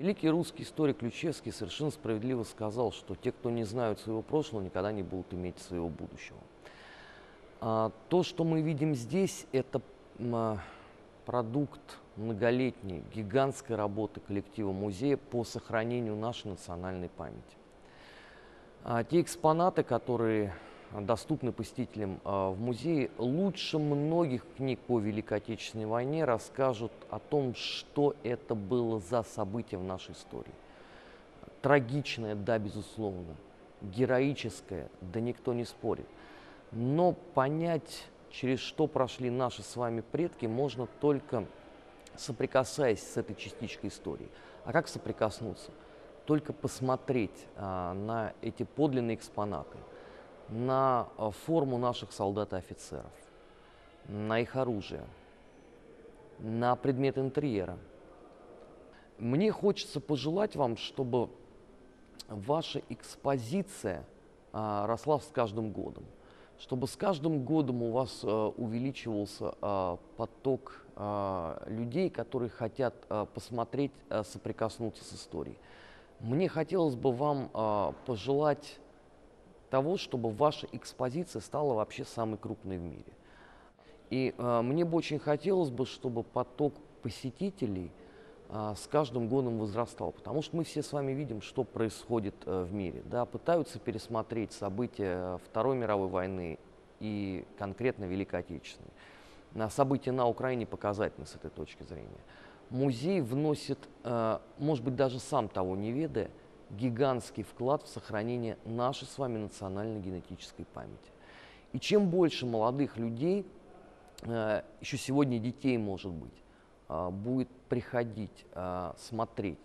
Великий русский историк Ключевский совершенно справедливо сказал, что те, кто не знают своего прошлого, никогда не будут иметь своего будущего. А, то, что мы видим здесь, это а, продукт многолетней гигантской работы коллектива музея по сохранению нашей национальной памяти. А, те экспонаты, которые доступны посетителям а, в музее, лучше многих книг по Великой Отечественной войне расскажут о том, что это было за событие в нашей истории. Трагичное, да, безусловно. Героическое, да никто не спорит. Но понять, через что прошли наши с вами предки, можно только соприкасаясь с этой частичкой истории. А как соприкоснуться? Только посмотреть а, на эти подлинные экспонаты – на э, форму наших солдат и офицеров, на их оружие, на предмет интерьера. Мне хочется пожелать вам, чтобы ваша экспозиция а, росла с каждым годом, чтобы с каждым годом у вас а, увеличивался поток людей, которые хотят посмотреть, соприкоснуться с историей. Мне хотелось бы вам пожелать того, чтобы ваша экспозиция стала вообще самой крупной в мире. И э, мне бы очень хотелось бы, чтобы поток посетителей э, с каждым годом возрастал, потому что мы все с вами видим, что происходит э, в мире. Да, пытаются пересмотреть события Второй мировой войны и конкретно Великой Отечественной. События на Украине показательны с этой точки зрения. Музей вносит, э, может быть, даже сам того не ведая, гигантский вклад в сохранение нашей с вами национальной генетической памяти. И чем больше молодых людей, э, еще сегодня детей, может быть, э, будет приходить, э, смотреть,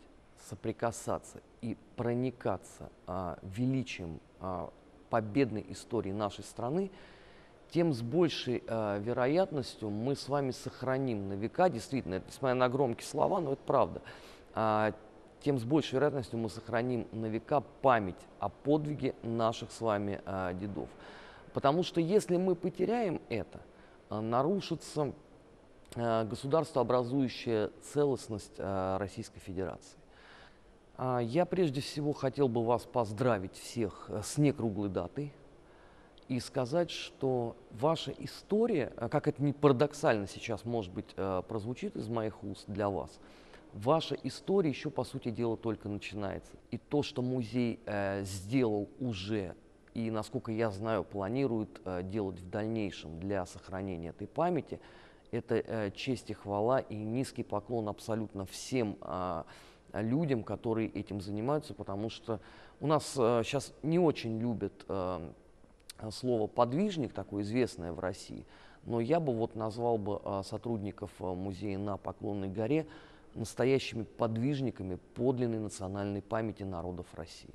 соприкасаться и проникаться величием победной истории нашей страны, тем с большей э, вероятностью мы с вами сохраним на века, действительно, это, несмотря на громкие слова, но это правда, э, тем с большей вероятностью мы сохраним на века память о подвиге наших с вами э, дедов. Потому что если мы потеряем это, э, нарушится э, государствообразующая целостность э, Российской Федерации. Э, я прежде всего хотел бы вас поздравить всех с некруглой датой и сказать, что ваша история, как это не парадоксально сейчас, может быть, прозвучит из моих уст для вас – ваша история еще, по сути дела, только начинается. И то, что музей э, сделал уже и, насколько я знаю, планирует э, делать в дальнейшем для сохранения этой памяти, это э, честь и хвала и низкий поклон абсолютно всем э, людям, которые этим занимаются, потому что у нас э, сейчас не очень любят э, слово «подвижник», такое известное в России, но я бы вот назвал бы э, сотрудников э, музея на Поклонной горе настоящими подвижниками подлинной национальной памяти народов России.